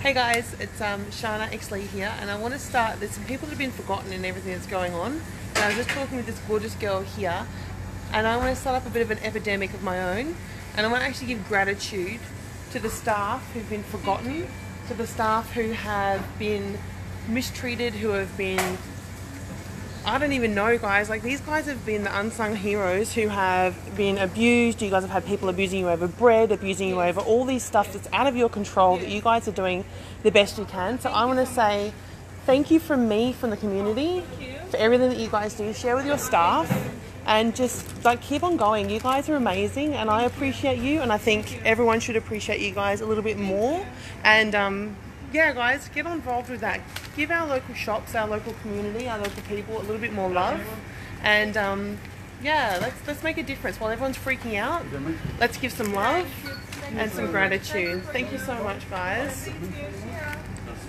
Hey guys, it's um, Shana X Lee here, and I want to start. There's some people that have been forgotten in everything that's going on. And I was just talking with this gorgeous girl here, and I want to start up a bit of an epidemic of my own. And I want to actually give gratitude to the staff who've been forgotten, to the staff who have been mistreated, who have been I don't even know, guys. Like, these guys have been the unsung heroes who have been abused. You guys have had people abusing you over bread, abusing you over all these stuff that's out of your control that you guys are doing the best you can. So, I want to say thank you from me, from the community, for everything that you guys do. Share with your staff and just like keep on going. You guys are amazing, and I appreciate you. And I think everyone should appreciate you guys a little bit more. And, um, yeah, guys, get involved with that. Give our local shops, our local community, our local people a little bit more love, and um, yeah, let's let's make a difference. While everyone's freaking out, let's give some love and some gratitude. Thank you so much, guys.